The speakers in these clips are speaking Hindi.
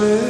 live.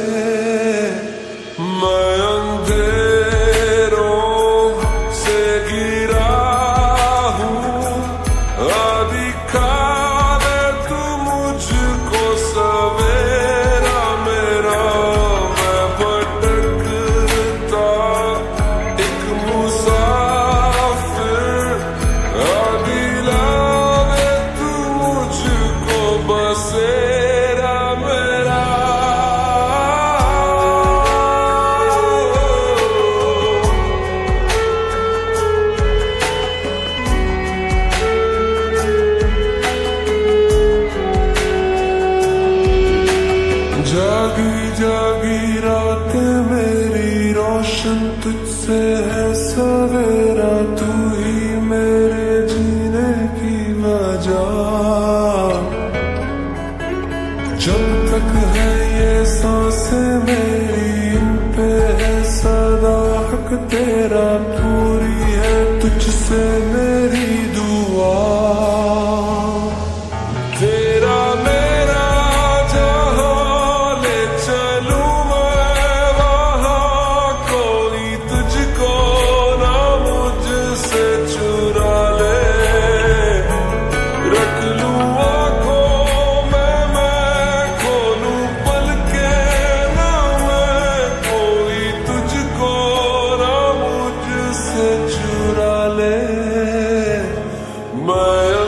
जागी जागी रात मेरी, रोशन तुझसे है सवेरा, तू ही मेरे जीने की वजह। जब तक है ये साँसें मेरी, इन पे है सदा हक तेरा तुझसे Fire.